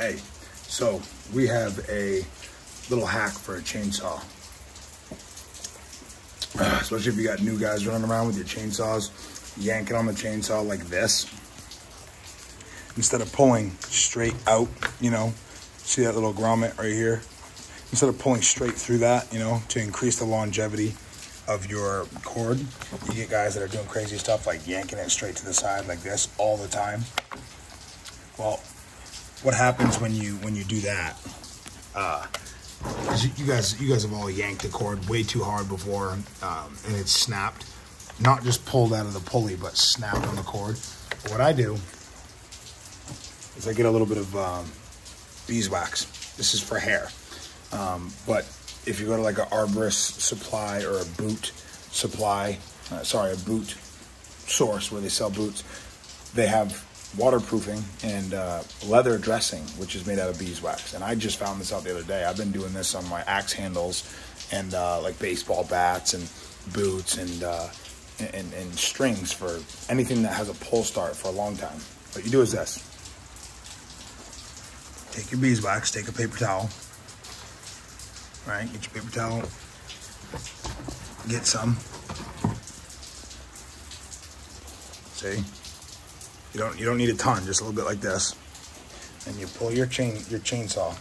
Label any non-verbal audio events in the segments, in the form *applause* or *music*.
Hey, so we have a little hack for a chainsaw. Uh, *sighs* especially if you got new guys running around with your chainsaws, yanking on the chainsaw like this. Instead of pulling straight out, you know, see that little grommet right here? Instead of pulling straight through that, you know, to increase the longevity of your cord, you get guys that are doing crazy stuff like yanking it straight to the side like this all the time. Well, what happens when you when you do that? Uh, you guys you guys have all yanked the cord way too hard before, um, and it's snapped. Not just pulled out of the pulley, but snapped on the cord. What I do is I get a little bit of um, beeswax. This is for hair. Um, but if you go to like an arborist supply or a boot supply, uh, sorry, a boot source where they sell boots, they have waterproofing and uh, leather dressing, which is made out of beeswax. And I just found this out the other day. I've been doing this on my axe handles and uh, like baseball bats and boots and, uh, and, and strings for anything that has a pull start for a long time. What you do is this. Take your beeswax, take a paper towel, right? Get your paper towel, get some. See? You don't you don't need a ton, just a little bit like this. And you pull your chain your chainsaw.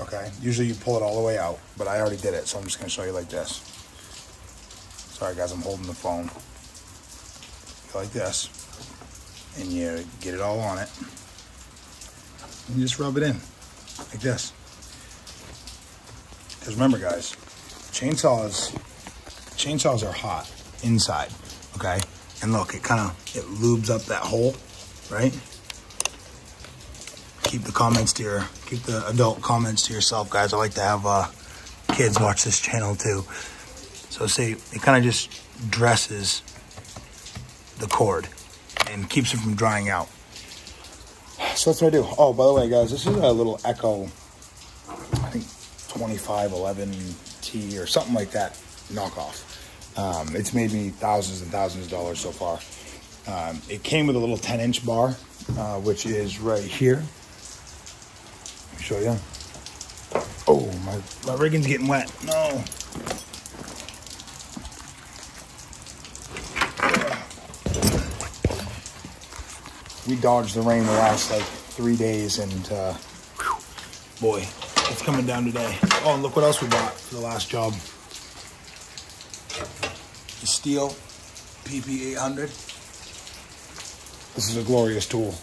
Okay? Usually you pull it all the way out, but I already did it, so I'm just gonna show you like this. Sorry guys, I'm holding the phone. Like this. And you get it all on it. And you just rub it in. Like this. Because remember guys, chainsaws chainsaws are hot inside. Okay? And look, it kind of, it lubes up that hole, right? Keep the comments to your, keep the adult comments to yourself, guys. I like to have uh, kids watch this channel too. So see, it kind of just dresses the cord and keeps it from drying out. So that's what I do. Oh, by the way, guys, this is a little Echo, I think 2511T or something like that knockoff. Um, it's made me thousands and thousands of dollars so far. Um, it came with a little 10 inch bar, uh, which is right here. Let me show you. Oh, my, my rigging's getting wet. No. We dodged the rain the last like three days and uh, boy, it's coming down today. Oh, and look what else we bought for the last job Stihl PP800. This is a glorious tool.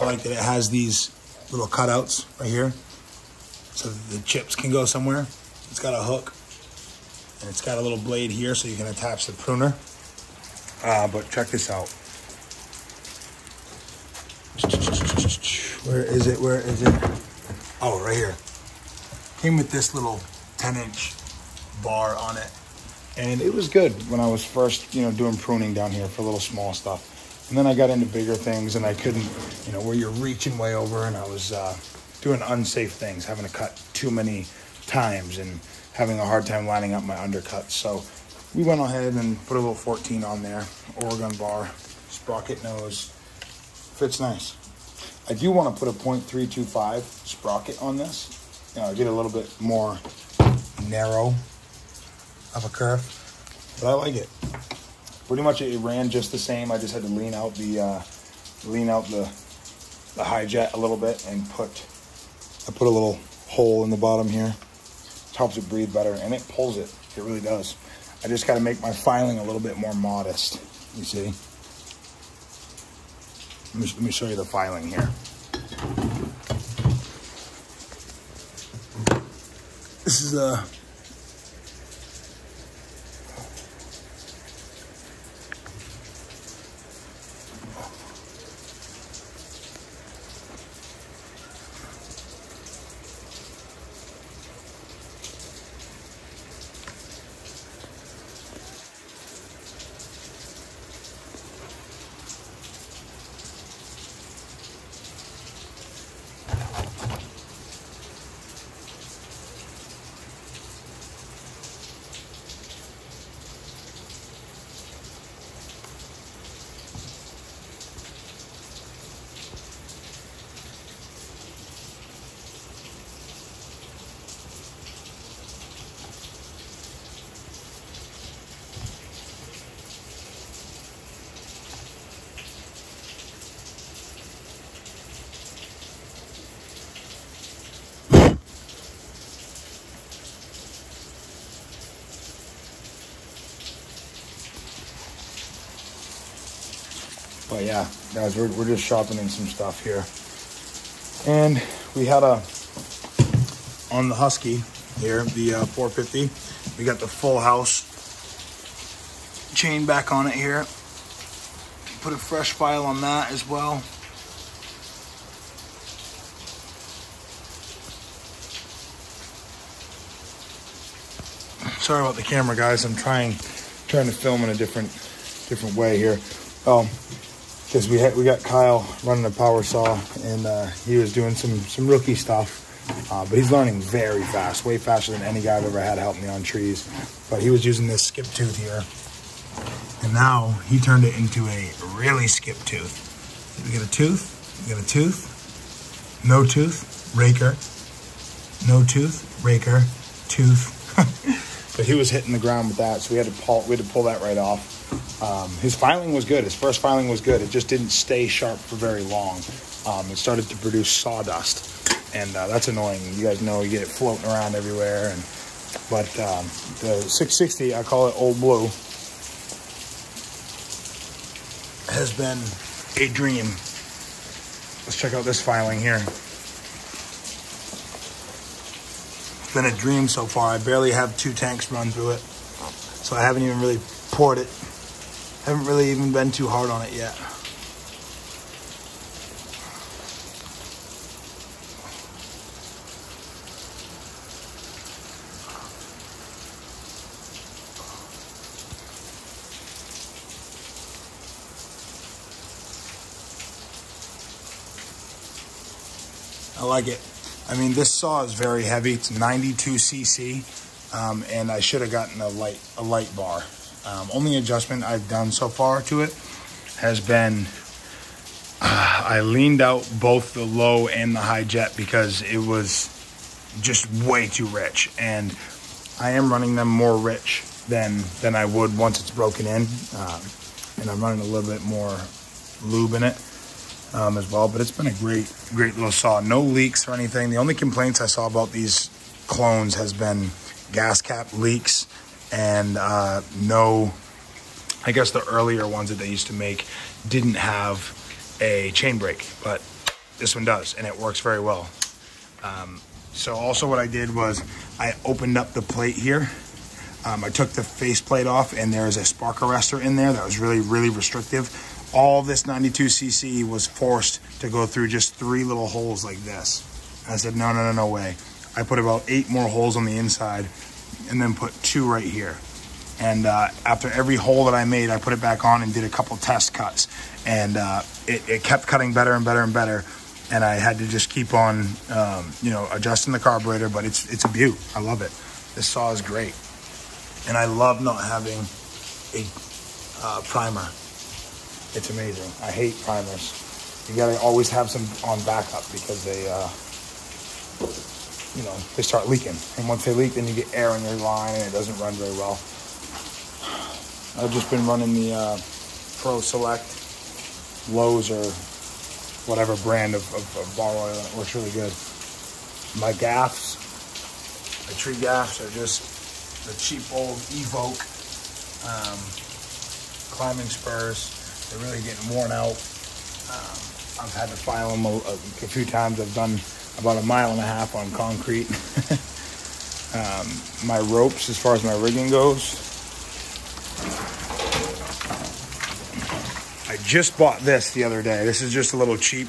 I like that it has these little cutouts right here so the chips can go somewhere. It's got a hook and it's got a little blade here so you can attach the pruner. Uh, but check this out. Where is it? Where is it? Oh, right here. Came with this little 10 inch bar on it. And it was good when I was first, you know, doing pruning down here for little small stuff. And then I got into bigger things and I couldn't, you know, where you're reaching way over and I was uh, doing unsafe things, having to cut too many times and having a hard time lining up my undercuts. So we went ahead and put a little 14 on there, Oregon bar, sprocket nose, fits nice. I do want to put a .325 sprocket on this, you know, get a little bit more narrow of a curve, but I like it. Pretty much it ran just the same. I just had to lean out the uh, lean out the the Hi-Jet a little bit and put I put a little hole in the bottom here. It helps it breathe better and it pulls it. It really does. I just got to make my filing a little bit more modest. You see? Let me, let me show you the filing here. This is a But yeah, guys, we're, we're just sharpening some stuff here. And we had a, on the Husky here, the uh, 450, we got the full house chain back on it here. Put a fresh file on that as well. Sorry about the camera, guys. I'm trying trying to film in a different different way here. Um, because we had we got Kyle running a power saw and uh, he was doing some some rookie stuff. Uh, but he's learning very fast, way faster than any guy I've ever had help me on trees. But he was using this skip tooth here, and now he turned it into a really skip tooth. We get a tooth, we get a tooth, no tooth, raker, no tooth, raker, tooth. *laughs* but he was hitting the ground with that, so we had to pull we had to pull that right off. Um, his filing was good. His first filing was good. It just didn't stay sharp for very long. Um, it started to produce sawdust, and uh, that's annoying. You guys know you get it floating around everywhere. And but um, the 660, I call it Old Blue, has been a dream. Let's check out this filing here. It's been a dream so far. I barely have two tanks run through it, so I haven't even really poured it haven't really even been too hard on it yet. I like it. I mean, this saw is very heavy. It's 92 cc, um, and I should have gotten a light a light bar. Um, only adjustment I've done so far to it has been uh, I leaned out both the low and the high jet because it was just way too rich. And I am running them more rich than, than I would once it's broken in. Um, and I'm running a little bit more lube in it um, as well. But it's been a great, great little saw. No leaks or anything. The only complaints I saw about these clones has been gas cap leaks and uh, no, I guess the earlier ones that they used to make didn't have a chain brake, but this one does, and it works very well. Um, so also what I did was I opened up the plate here. Um, I took the face plate off and there is a spark arrestor in there that was really, really restrictive. All this 92cc was forced to go through just three little holes like this. I said, no, no, no, no way. I put about eight more holes on the inside and then put two right here. And uh, after every hole that I made, I put it back on and did a couple test cuts. And uh, it, it, kept cutting better and better and better. And I had to just keep on, um, you know, adjusting the carburetor. But it's it's a beaut. I love it. This saw is great. And I love not having a uh, primer. It's amazing. I hate primers. You gotta always have some on backup because they uh, you know, they start leaking. And once they leak, then you get air in your line and it doesn't run very well. I've just been running the uh, Pro Select Lowe's or whatever brand of, of, of bar oil it works really good. My gaffs, my tree gaffs are just the cheap old Evoke um, climbing spurs. They're really getting worn out. Um, I've had to file them a, a few times. I've done about a mile and a half on concrete. *laughs* um, my ropes, as far as my rigging goes, I just bought this the other day. This is just a little cheap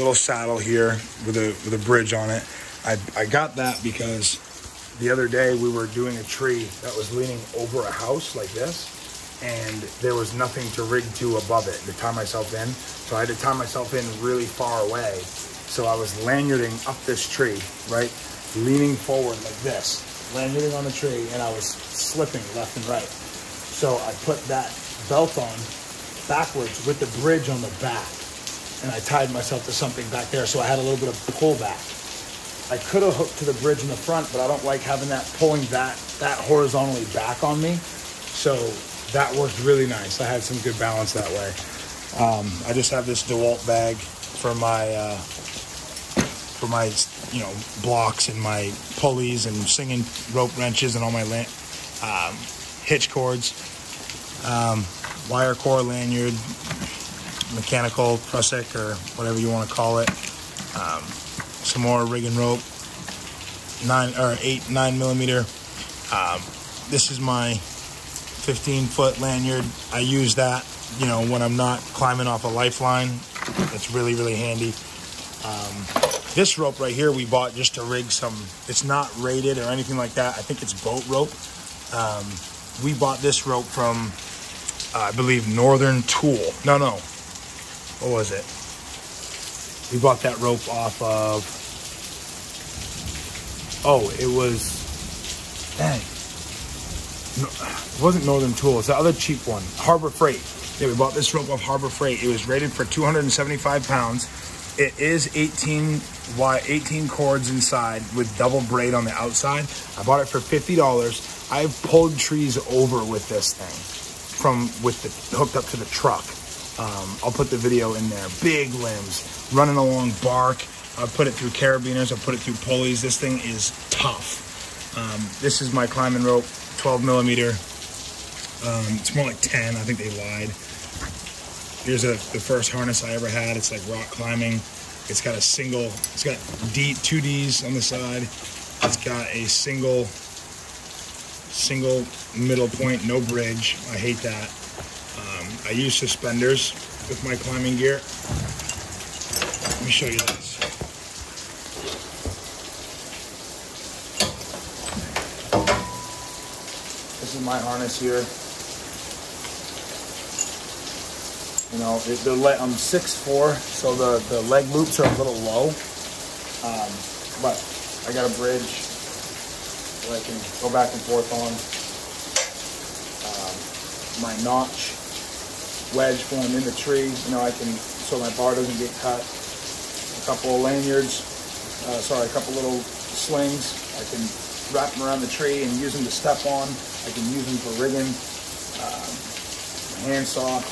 little saddle here with a with a bridge on it. I, I got that because the other day we were doing a tree that was leaning over a house like this and there was nothing to rig to above it to tie myself in. So I had to tie myself in really far away so I was lanyarding up this tree, right? Leaning forward like this, lanyarding on the tree, and I was slipping left and right. So I put that belt on backwards with the bridge on the back. And I tied myself to something back there, so I had a little bit of pullback. I could have hooked to the bridge in the front, but I don't like having that pulling that that horizontally back on me. So that worked really nice. I had some good balance that way. Um, I just have this DeWalt bag for my uh, for my you know blocks and my pulleys and singing rope wrenches and all my um, hitch cords, um, wire core lanyard, mechanical prusik or whatever you want to call it. Um, some more rig and rope, nine or eight nine millimeter. Um, this is my 15 foot lanyard. I use that, you know, when I'm not climbing off a lifeline. It's really really handy. Um, this rope right here we bought just to rig some. It's not rated or anything like that. I think it's boat rope. Um, we bought this rope from, uh, I believe, Northern Tool. No, no. What was it? We bought that rope off of. Oh, it was. Dang. No, it wasn't Northern Tool. It's the other cheap one. Harbor Freight. Yeah, we bought this rope off Harbor Freight. It was rated for 275 pounds. It is 18 wide, 18 cords inside with double braid on the outside. I bought it for $50. I've pulled trees over with this thing from with the hooked up to the truck. Um, I'll put the video in there. Big limbs, running along bark. I put it through carabiners. I put it through pulleys. This thing is tough. Um, this is my climbing rope, 12 millimeter. Um, it's more like 10. I think they lied. Here's a, the first harness I ever had. It's like rock climbing. It's got a single, it's got D, two Ds on the side. It's got a single, single middle point, no bridge. I hate that. Um, I use suspenders with my climbing gear. Let me show you this. This is my harness here. You know, it, the le- I'm 6'4", so the, the leg loops are a little low. Um, but I got a bridge that I can go back and forth on. Um, my notch wedge going in the tree, you know, I can, so my bar doesn't get cut. A couple of lanyards, uh, sorry, a couple little slings. I can wrap them around the tree and use them to step on. I can use them for rigging. Um, handsaw,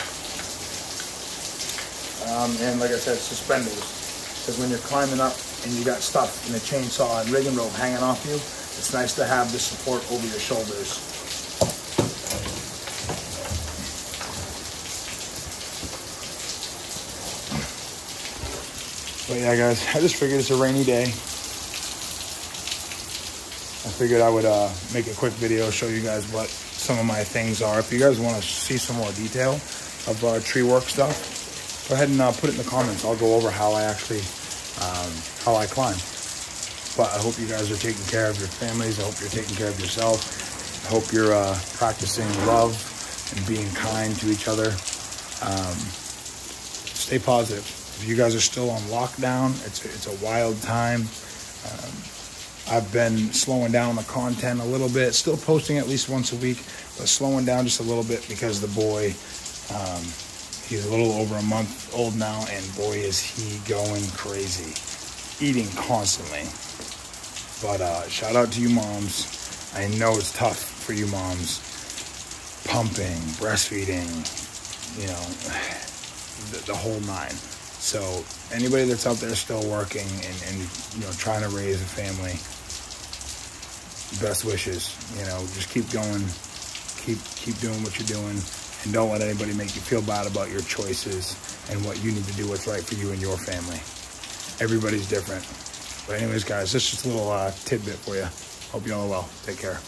um, and like I said, suspenders. Because when you're climbing up and you got stuff in a chainsaw and rigging rope hanging off you, it's nice to have the support over your shoulders. But yeah, guys, I just figured it's a rainy day. I figured I would uh, make a quick video, show you guys what some of my things are. If you guys want to see some more detail of uh, tree work stuff, go ahead and uh, put it in the comments. I'll go over how I actually, um, how I climb. But I hope you guys are taking care of your families. I hope you're taking care of yourself. I hope you're uh, practicing love and being kind to each other. Um, stay positive. If you guys are still on lockdown, it's a, it's a wild time. Um, I've been slowing down the content a little bit, still posting at least once a week, but slowing down just a little bit because the boy um, He's a little over a month old now, and boy, is he going crazy. Eating constantly. But uh, shout out to you moms. I know it's tough for you moms. Pumping, breastfeeding, you know, *sighs* the, the whole nine. So anybody that's out there still working and, and you know trying to raise a family, best wishes. You know, just keep going, keep keep doing what you're doing and don't let anybody make you feel bad about your choices and what you need to do what's right for you and your family. Everybody's different. But anyways, guys, this is just a little uh, tidbit for you. Hope you all are well. Take care.